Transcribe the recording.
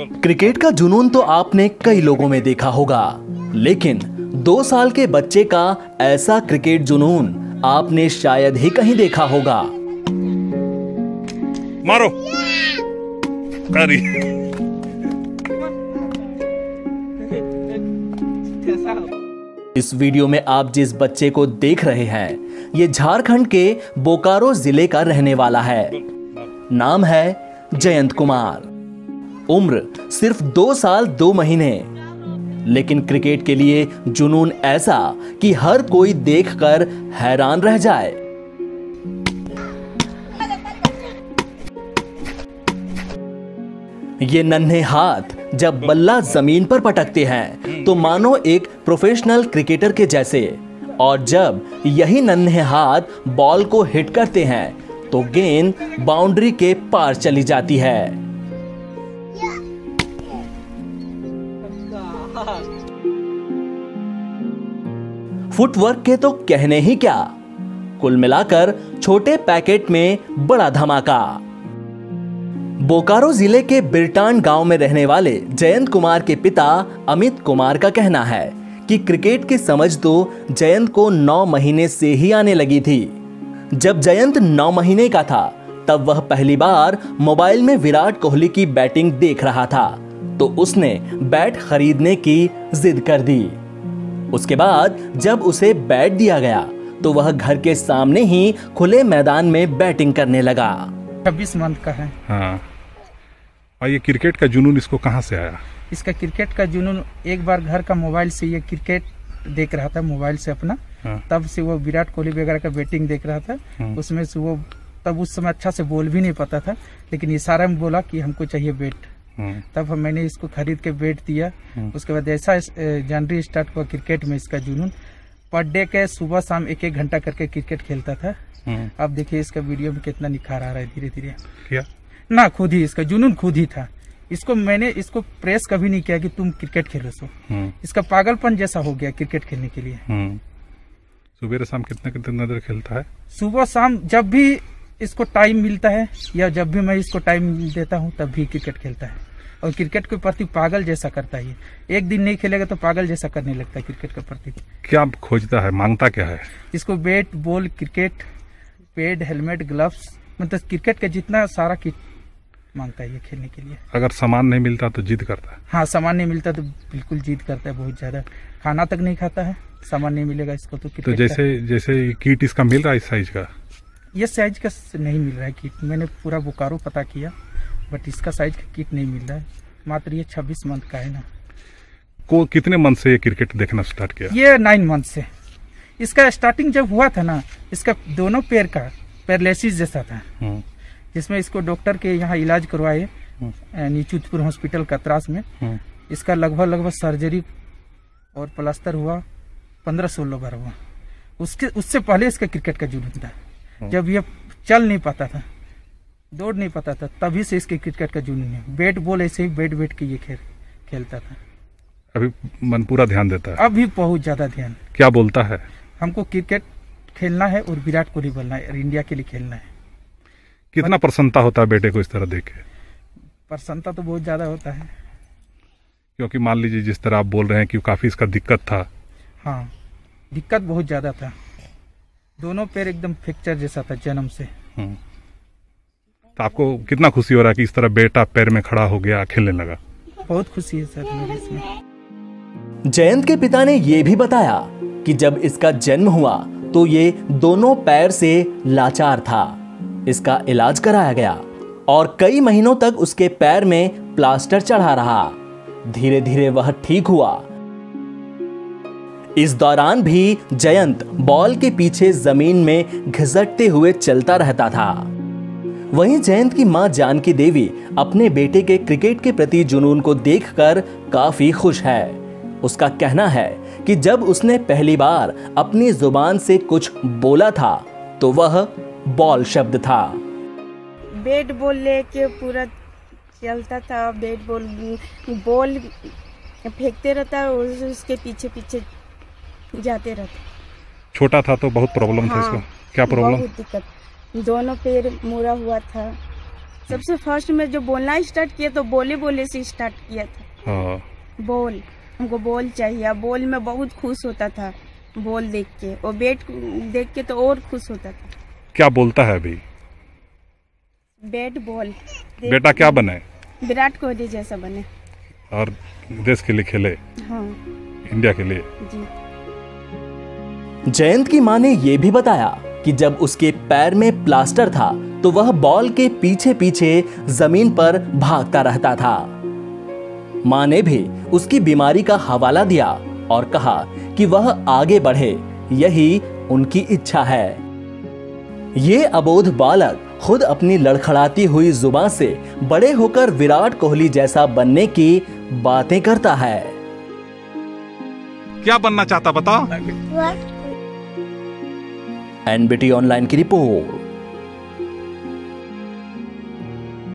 Cricket का जुनून तो आपने कई लोगों में देखा होगा लेकिन दो साल के बच्चे का ऐसा क्रिकेट जुनून आपने शायद ही कहीं देखा होगा। मारो। करी। इस वीडियो में आप जिस बच्चे को देख रहे हैं ये झारखंड के बोकारो ज़िले का रहने वाला है। नाम है जयंत कुमार। उम्र सिर्फ़ दो साल दो महीने लेकिन क्रिकेट के लिए जुनून ऐसा कि हर कोई देखकर हैरान रह जाए। ये नन्हे हाथ जब बल्ला ज़मीन पर पटकते हैं तो मानो एक प्रोफेशनल क्रिकेटर के जैसे। और जब यही नन्हे हाथ बॉल को हिट करते हैं तो गेंद बाउंड्री के पार चली जाती है। फुटवर्क के तो कहने ही क्या? कुल मिलाकर छोटे पैकेट में बड़ा धमाका। बोकारो ज़िले के बिरटान गाँव में रहने वाले जयंत कुमार के पिता अमित कुमार का कहना है कि क्रिकेट की समझ तो जयंत को नौ महीने से ही आने लगी थी। जब जयंत नौ महीने का था, तब वह पहली बार मोबाइल में विराट कोहली की बैटिंग देख रहा था तो उसने बैट खरीदने की जिद कर दी। उसके बाद जब उसे बैट दिया गया तो वह घर के सामने ही खुले मैदान में बैटिंग करने लगा। छब्बीस मंथ का है। हाँ। और ये क्रिकेट का जुनून इसको कहाँ से आया? इसका क्रिकेट का जुनून एक बार घर का मोबाइल से ये क्रिकेट देख रहा था मोबाइल से अपना। हाँ। तब से वो विराट कोहली वगैरह का बैटिंग देख रहा था। हम्म। उसमें से वो तब उस समय अच्छा से बोल भी नहीं पाता था लेकिन इशारा में बोला कि हमको चाहिए बैट। तब मैंने इसको खरीद के बैट दिया। हम्म। उसके बाद ऐसा जानकारी स्टार्ट हुआ क्रिकेट में इसका जुनून। पर डे के सुबह शाम एक एक घंटा करके क्रिकेट खेलता था। हम्म, अब देखिए इसका वीडियो में कितना निखार आ रहा है धीरे धीरे क्या? ना खुद ही इसका जुनून खुद ही था। इसको मैंने इसको प्रेस कभी नहीं किया कि तुम क्रिकेट खेलो सो हम्म, इसका पागलपन जैसा हो गया क्रिकेट खेलने के लिए। हम्म। सुबह शाम कितना कितना देर खेलता है? सुबह शाम जब भी इसको टाइम मिलता है या जब भी मैं इसको टाइम देता हूँ तब भी क्रिकेट खेलता है। और क्रिकेट के प्रति पागल जैसा करता है एक दिन नहीं खेलेगा तो पागल जैसा करने लगता है क्रिकेट के प्रति। क्या खोजता है माँगता क्या है? इसको bat ball cricket pad helmet gloves मतलब क्रिकेट का जितना सारा किट माँगता है ये खेलने के लिए। अगर सामान नहीं मिलता तो जिद करता है। हाँ सामान नहीं मिलता तो बिल्कुल जीत करता है बहुत ज़्यादा। खाना तक नहीं खाता है सामान नहीं मिलेगा इसको तो तो जैसे जैसे किट इसका मिल रहा है इस साइज़ का ये साइज़ का नहीं मिल रहा है किट मैंने पूरा बोकारो पता किया बट इसका साइज़ का किट नहीं मिल रहा है। मात्र ये छब्बीस मंथ का है ना। को कितने मंथ से ये क्रिकेट देखना स्टार्ट किया? ये नाइन मंथ से। इसका स्टार्टिंग जब हुआ था ना इसका दोनों पैर का पैरलिसिस जैसा था। हम्म, जिसमें इसको डॉक्टर के यहाँ इलाज करवाए हम्म। नीचूतपुर हॉस्पिटल कतरास में। हम्म, इसका लगभग लगभग सर्जरी और प्लास्टर हुआ पंद्रह सोलह बार हुआ। उसके उससे पहले इसका क्रिकेट का जुनून था। जब ये चल नहीं पाता था दौड़ नहीं पाता था तभी से इसके क्रिकेट का जुनून है। बैट बॉल ऐसे ही बैट बैट के ये खेल खेलता था। अभी मन पूरा ध्यान देता है? अब भी बहुत ज़्यादा ध्यान। क्या बोलता है? हमको क्रिकेट खेलना है और विराट कोहली बनना है और इंडिया के लिए खेलना है। कितना प्रसन्नता होता है बेटे को इस तरह देख के? प्रसन्नता तो बहुत ज़्यादा होता है। क्योंकि मान लीजिए जिस तरह आप बोल रहे हैं कि काफ़ी इसका दिक्कत था। हाँ दिक्कत बहुत ज़्यादा था। दोनों पैर एकदम फ्रैक्चर जैसा था जन्म से। हम्म। तो आपको कितना खुशी हो रहा है कि इस तरह बेटा पैर में खड़ा हो गया खेलने लगा? बहुत खुशी है सर मेरे इसमें। जयंत के पिता ने यह भी बताया कि जब इसका जन्म हुआ तो ये दोनों पैर से लाचार था। इसका इलाज कराया गया और कई महीनों तक उसके पैर में प्लास्टर चढ़ा रहा। धीरे धीरे वह ठीक हुआ इस दौरान भी जयंत बॉल के पीछे ज़मीन में घिसटते हुए चलता रहता था। वहीं जयंत की माँ जानकी देवी अपने बेटे के क्रिकेट के प्रति जुनून को देखकर काफ़ी खुश है। उसका कहना है कि जब उसने पहली बार अपनी ज़ुबान से कुछ बोला था तो वह बॉल शब्द था। बैट बॉल लेके पूरा चलता था बैट बॉल बॉल फेंकते रहता उस, उसके पीछे पीछे जाते रहता। छोटा था तो बहुत प्रॉब्लम था हाँ, इसको। क्या प्रॉब्लम बहुत दिक्कत। दोनों पैर मुड़ा हुआ था। सबसे फ़र्स्ट में जो बोलना स्टार्ट किया तो बोले बोले से स्टार्ट किया था। हाँ। बोल हमको बोल चाहिए। बोल में बहुत खुश होता था बोल देख के। और बेट देख के तो और खुश होता था। क्या बोलता है अभी? Bat ball. बेटा क्या बने? विराट कोहली जैसा बने। और देश के लिए खेले। हाँ। इंडिया के लिए। जी। जयंत की माँ ने यह भी बताया कि जब उसके पैर में प्लास्टर था तो वह बॉल के पीछे पीछे ज़मीन पर भागता रहता था। माँ ने भी उसकी बीमारी का हवाला दिया और कहा कि वह आगे बढ़े यही उनकी इच्छा है। ये अबोध बालक खुद अपनी लड़खड़ाती हुई ज़ुबान से बड़े होकर विराट कोहली जैसा बनने की बातें करता है। क्या बनना चाहता बताओ एनबीटी ऑनलाइन की रिपोर्ट।